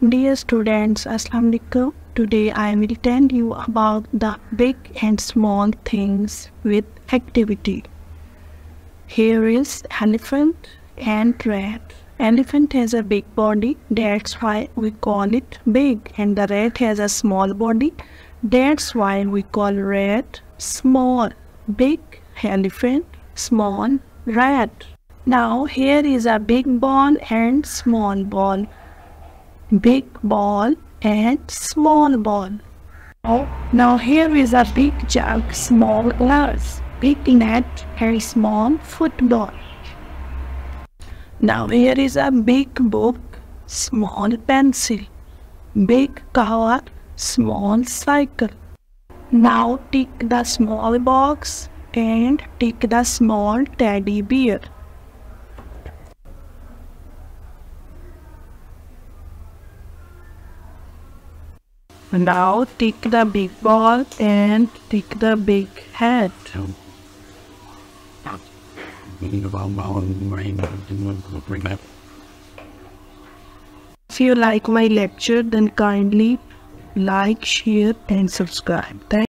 Dear students, Assalamu alaikum. Today I will tell you about the big and small things with activity. Here is elephant and rat. Elephant has a big body, that's why we call it big, and the rat has a small body, that's why we call rat small. Big elephant, small rat. Now here is a big ball and small ball. Big ball and small ball. Oh, now here is a big jug, small glass, big net and small football. Now here is a big book, small pencil, big car, small cycle. Now take the small box and take the small teddy bear. Now take the big ball and take the big hat. If you like my lecture then kindly like, share and subscribe. Thank